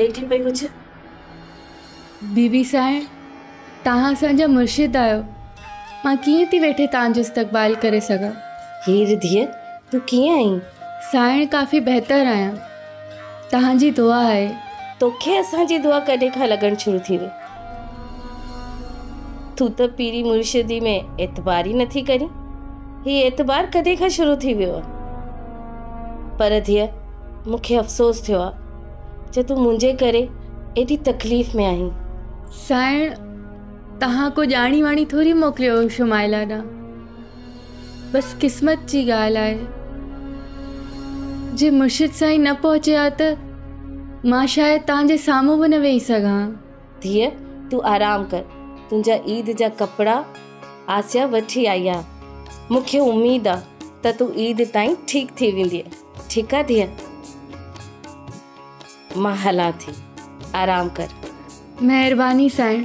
ॾेठी पई कुझु बीबी तव्हां असांजा मुर्शिद आहियो माँ कीअं थी वेठे तव्हांजो इस्तक़बाल करे सघां? हीर धीअ तूं कीअं आहीं? साईं काफ़ी बहितर आहियाँ। तव्हांजी दुआ आहे। तोखे असांजी दुआ कॾहिं खां लॻणु शुरू थी वई? तूं त पीरी मुर्शिदी में एतबार ई नथी करी। हीउ एतबार कॾहिं खां शुरू थी वियो आहे? पर धीअ मूंखे अफ़सोस थियो आहे जो तूं मुंहिंजे करे एॾी तकलीफ़ में आहीं। साईं तव्हां को ॼाणी वाणी थोरी मोकिलियो हुयो शुमाइला ॾांहुं। बसि क़िस्मत जी ॻाल्हि आहे। जे मुर्शिद साईं न पहुचिया त माँ शायदि तव्हांजे साम्हूं बि न वेही सघां। धीअ तूं आराम कर। तुंहिंजा ईद जा कपिड़ा आसिया वठी आई आहे मूंखे उमेद आहे त तूं ईद ताईं ठीकु थी वेंदीअ। ठीकु धीअ माँ हलां थी। आराम कर। मेहरबानी साईं।